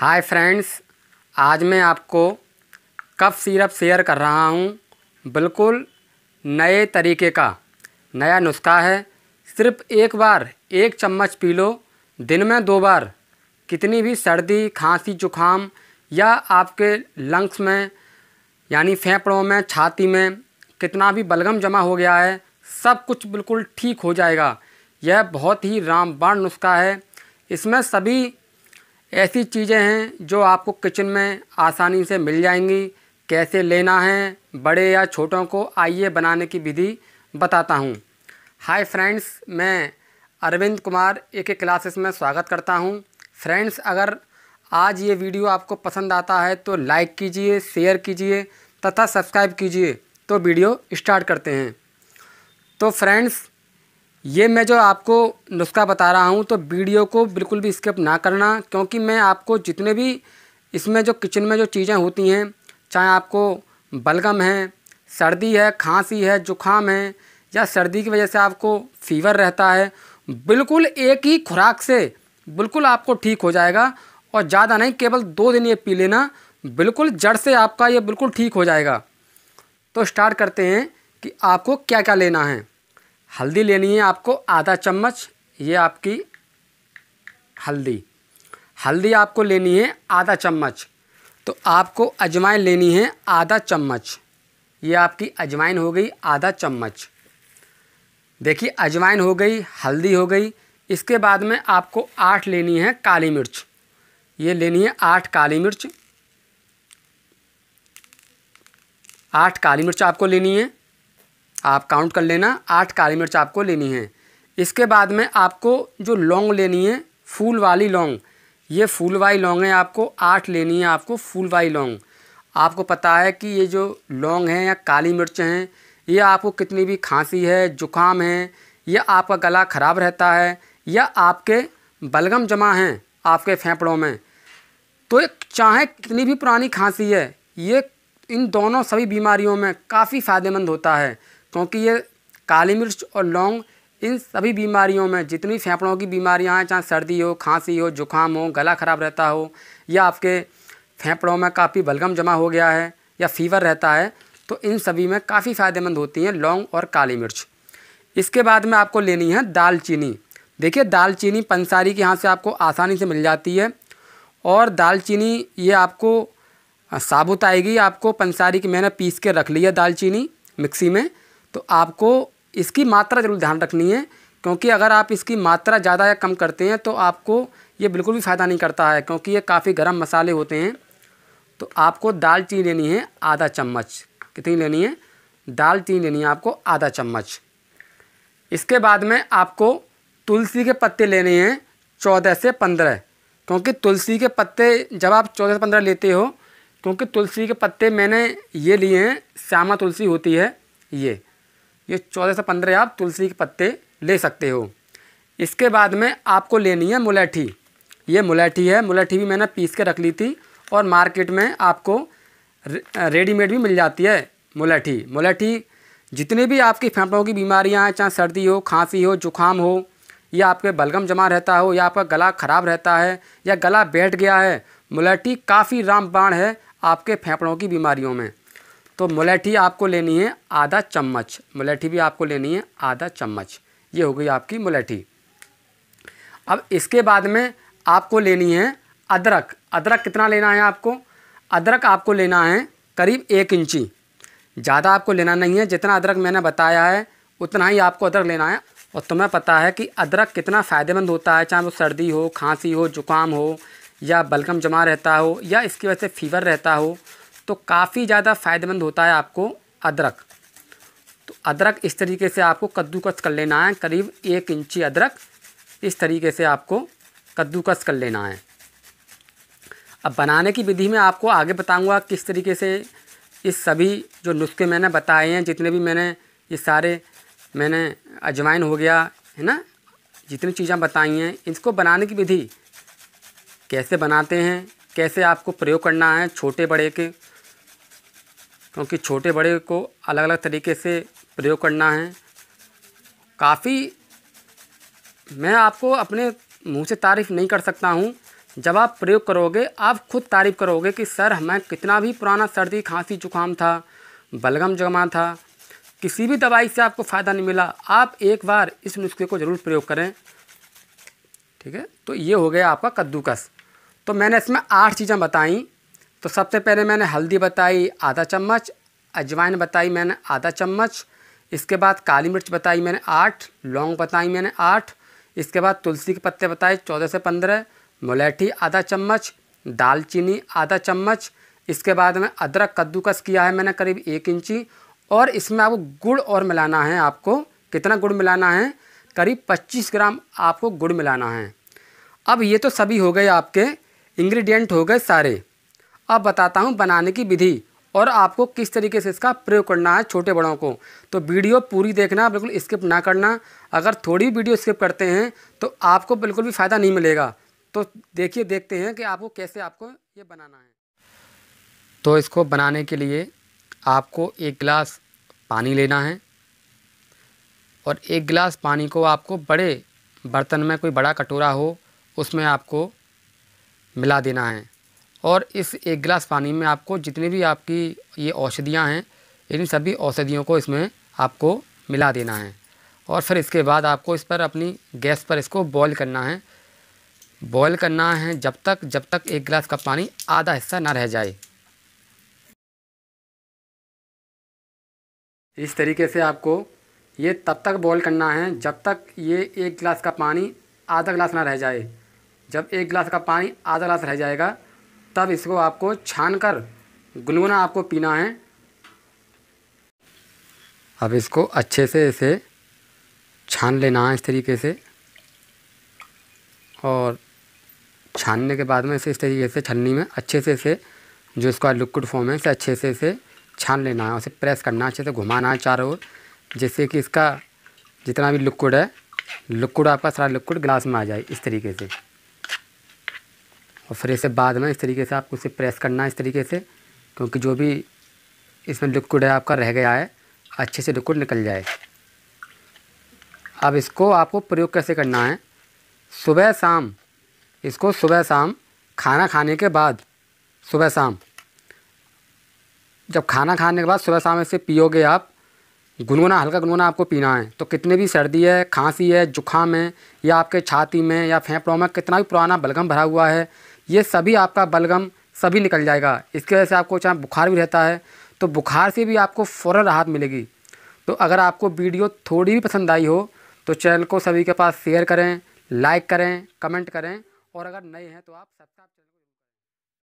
Hi friends आज मैं आपको कफ सिरप शेयर कर रहा हूँ। बिल्कुल नए तरीके का, नया नुस्खा है। सिर्फ़ एक बार, एक चम्मच पी लो। दिन में दो बार। कितनी भी सर्दी, खांसी जुखाम या आपके लंग्स में, यानी फेफड़ों में, छाती में कितना भी बलगम जमा हो गया है, सब कुछ बिल्कुल ठीक हो जाएगा। यह बहुत ही रामबाण नुस्खा है। इसमें सभी ऐसी चीज़ें हैं जो आपको किचन में आसानी से मिल जाएँगी। कैसे लेना है, बड़े या छोटों को आइए बनाने की विधि बताता हूँ। हाय फ्रेंड्स, मैं अरविंद कुमार, एक एक क्लासेस में स्वागत करता हूँ। फ्रेंड्स, अगर आज ये वीडियो आपको पसंद आता है तो लाइक कीजिए, शेयर कीजिए तथा सब्सक्राइब कीजिए। तो वीडियो स्टार्ट करते हैं। तो फ्रेंड्स ये मैं जो आपको नुस्खा बता रहा हूँ तो वीडियो को बिल्कुल भी स्किप ना करना, क्योंकि मैं आपको जितने भी इसमें जो किचन में जो चीज़ें होती हैं, चाहे आपको बलगम है, सर्दी है, खांसी है, जुखाम है, या सर्दी की वजह से आपको फीवर रहता है, बिल्कुल एक ही खुराक से बिल्कुल आपको ठीक हो जाएगा, और ज़्यादा नहीं, केवल दो दिन ये पी लेना, बिल्कुल जड़ से आपका ये बिल्कुल ठीक हो जाएगा। तो स्टार्ट करते हैं कि आपको क्या क्या लेना है। हल्दी लेनी है आपको आधा चम्मच, ये आपकी हल्दी। हल्दी आपको लेनी है आधा चम्मच तो आपको अजवाइन लेनी है आधा चम्मच। ये आपकी अजवाइन हो गई आधा चम्मच। देखिए, अजवाइन हो गई, हल्दी हो गई, इसके बाद में आपको आठ लेनी है काली मिर्च। ये लेनी है आठ काली मिर्च। आठ काली मिर्च आपको लेनी है। आप काउंट कर लेना, आठ काली मिर्च आपको लेनी है। इसके बाद में आपको जो लौंग लेनी है, फूल वाली लौंग ये फूल वाली लौंग है आपको, आठ लेनी है आपको फूल वाली लौंग आपको पता है कि ये जो लौंग हैं या काली मिर्च हैं, ये आपको कितनी भी खांसी है, जुकाम है, या आपका गला ख़राब रहता है, या आपके बलगम जमा हैं आपके फेफड़ों में तो चाहे कितनी भी पुरानी खांसी है, ये इन दोनों सभी बीमारियों में काफ़ी फ़ायदेमंद होता है। क्योंकि ये काली मिर्च और लौंग इन सभी बीमारियों में जितनी फेफड़ों की बीमारियाँ हैं, चाहे सर्दी हो, खांसी हो, जुकाम हो, गला ख़राब रहता हो, या आपके फेफड़ों में काफ़ी बलगम जमा हो गया है, या फीवर रहता है तो इन सभी में काफ़ी फ़ायदेमंद होती हैं लौंग और काली मिर्च। इसके बाद में आपको लेनी है दालचीनी। देखिए, दालचीनी पंसारी के यहाँ से आपको आसानी से मिल जाती है, और दालचीनी ये आपको साबुत आएगी, आपको पंसारी की मैंने पीस के रख ली है दालचीनी मिक्सी में। तो आपको इसकी मात्रा ज़रूर ध्यान रखनी है, क्योंकि अगर आप इसकी मात्रा ज़्यादा या कम करते हैं तो आपको ये बिल्कुल भी फ़ायदा नहीं करता है, क्योंकि ये काफ़ी गर्म मसाले होते हैं। तो आपको दाल चीनी लेनी है आधा चम्मच। कितनी लेनी है? दाल चीनी लेनी है आपको आधा चम्मच। इसके बाद में आपको तुलसी के पत्ते लेने हैं चौदह से पंद्रह। क्योंकि तुलसी के पत्ते, जब आप चौदह से पंद्रह लेते हो, क्योंकि तुलसी के पत्ते मैंने ये लिए हैं, श्यामा तुलसी होती है, ये। ये चौदह से पंद्रह आप तुलसी के पत्ते ले सकते हो। इसके बाद में आपको लेनी है मुलैठी। ये मुलैठी है। मुलैठी भी मैंने पीस के रख ली थी और मार्केट में आपको रेडीमेड भी मिल जाती है मुलैठी। मुलैठी जितनी भी आपकी फेफड़ों की बीमारियाँ हैं, चाहे सर्दी हो, खांसी हो, जुकाम हो, या आपके बलगम जमा रहता हो, या आपका गला ख़राब रहता है, या गला बैठ गया है, मुलैठी काफ़ी रामबाण है आपके फेफड़ों की बीमारियों में। तो मुलैठी आपको लेनी है आधा चम्मच। मुलैठी भी आपको लेनी है आधा चम्मच। ये हो गई आपकी मुलैठी। अब इसके बाद में आपको लेनी है अदरक। अदरक कितना लेना है आपको? अदरक आपको लेना है करीब एक इंची। ज़्यादा आपको लेना नहीं है, जितना अदरक मैंने बताया है, उतना ही आपको अदरक लेना है। और तुम्हें पता है कि अदरक कितना फ़ायदेमंद होता है, चाहे वो सर्दी हो, खांसी हो, जुकाम हो, या बलगम जमा रहता हो, या इसकी वजह से फीवर रहता हो। तो काफ़ी ज़्यादा फ़ायदेमंद होता है आपको अदरक। तो अदरक इस तरीके से आपको कद्दूकस कर लेना है, करीब एक इंची अदरक इस तरीके से आपको कद्दूकस कर लेना है। अब बनाने की विधि में आपको आगे बताऊँगा किस तरीके से इस सभी जो नुस्खे मैंने बताए हैं, जितने भी मैंने ये सारे मैंने अजवाइन हो गया, है ना? जितनी चीज़ें बताई हैं, इसको बनाने की विधि कैसे बनाते हैं, कैसे आपको प्रयोग करना है, छोटे बड़े के क्योंकि छोटे बड़े को अलग अलग तरीके से प्रयोग करना है। काफ़ी मैं आपको अपने मुँह से तारीफ़ नहीं कर सकता हूँ। जब आप प्रयोग करोगे, आप खुद तारीफ़ करोगे कि, सर हमें कितना भी पुराना सर्दी, खांसी, जुकाम था, बलगम जमा था, किसी भी दवाई से आपको फ़ायदा नहीं मिला, आप एक बार इस नुस्खे को ज़रूर प्रयोग करें। ठीक है? तो ये हो गया आपका कद्दूकस। तो मैंने इसमें आठ चीज़ें बताई। तो सबसे पहले मैंने हल्दी बताई, आधा चम्मच, अजवाइन बताई मैंने आधा चम्मच, इसके बाद काली मिर्च बताई मैंने आठ, लौंग बताई मैंने आठ, इसके बाद तुलसी के पत्ते बताए चौदह से पंद्रह, मुलेठी आधा चम्मच, दालचीनी आधा चम्मच, इसके बाद में अदरक कद्दूकस किया है मैंने करीब एक इंची, और इसमें आपको गुड़ और मिलाना है आपको, कितना गुड़ मिलाना है? करीब 25 ग्राम आपको गुड़ मिलाना है। अब ये तो सभी हो गए आपके, इंग्रेडिएंट हो गए सारे। अब बताता हूँ बनाने की विधि और आपको किस तरीके से इसका प्रयोग करना है छोटे बड़ों को। तो वीडियो पूरी देखना, बिल्कुल स्किप ना करना। अगर थोड़ी वीडियो स्किप करते हैं तो आपको बिल्कुल भी फ़ायदा नहीं मिलेगा। तो देखिए, देखते हैं कि आपको कैसे आपको ये बनाना है। तो इसको बनाने के लिए आपको एक गिलास पानी लेना है और एक गिलास पानी को आपको बड़े बर्तन में कोई बड़ा कटोरा हो, उसमें आपको मिला देना है। और इस एक गिलास पानी में आपको जितनी भी आपकी ये औषधियाँ हैं, इन सभी औषधियों को इसमें आपको मिला देना है। और फिर इसके बाद आपको इस पर अपनी गैस पर इसको बॉईल करना है। बॉईल करना है जब तक जब तक एक गिलास का पानी आधा हिस्सा ना रह जाए। इस तरीके से आपको ये तब तक बॉईल करना है जब तक ये एक गिलास का पानी आधा गिलास ना रह जाए। जब एक गिलास का पानी आधा गिलास रह जाएगा तब इसको आपको छान कर गुनगुना आपको पीना है। अब इसको अच्छे से इसे छान लेना है इस तरीके से। और छानने के बाद में इसे इस तरीके से छन्नी में अच्छे से इसे, जो इसका लिक्विड फॉर्म है, इसे अच्छे से इसे छान लेना है। उसे प्रेस करना है, अच्छे से घुमाना है चारों ओर, जिससे कि इसका जितना भी लिक्विड है, लिक्विड आपका सारा लिक्विड ग्लास में आ जाए इस तरीके से। और फिर इसे बाद में इस तरीके से आपको इसे प्रेस करना है इस तरीके से, क्योंकि जो भी इसमें लिक्विड है आपका रह गया है, अच्छे से लिक्विड निकल जाए। अब इसको आपको प्रयोग कैसे करना है? सुबह शाम, इसको सुबह शाम, खाना खाने के बाद, सुबह शाम। जब खाना खाने के बाद सुबह शाम इसे पियोगे आप, गुनगुना, हल्का गुनगुना आपको पीना है तो कितने भी सर्दी है, खांसी है जुकाम है, या आपके छाती में या फेफड़ों में कितना भी पुराना बलगम भरा हुआ है ये सभी आपका बलगम सभी निकल जाएगा। इसकी वजह से आपको चाहे बुखार भी रहता है तो बुखार से भी आपको फ़ौर राहत मिलेगी। तो अगर आपको वीडियो थोड़ी भी पसंद आई हो तो चैनल को सभी के पास शेयर करें, लाइक करें, कमेंट करें, और अगर नए हैं तो आप सब्सक्राइब